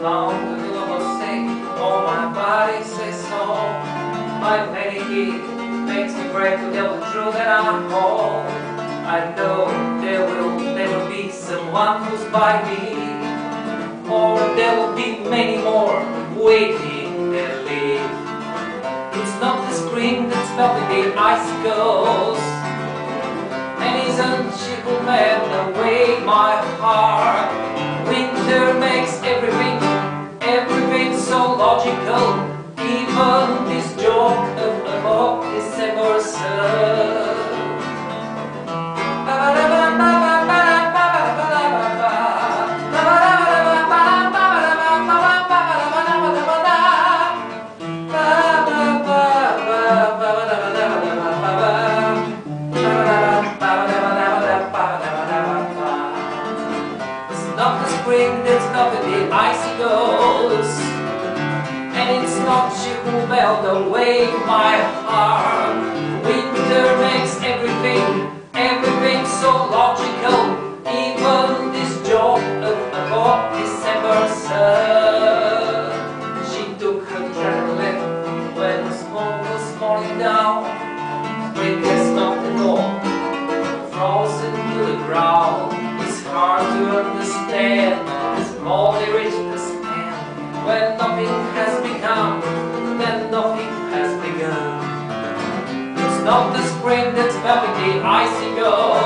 long to the sing, oh my body says so. My many heat makes me brave to tell the truth that I hold. I know there will never be someone who's by me, or there will be many more waiting to leave. It's not the spring that's melting the icicles, and isn't she who made away my heart? Not the spring that's melting the icicles. And it's not you who melt away my heart. Winter makes everything, everything so logical Not the spring that's melting the icicles.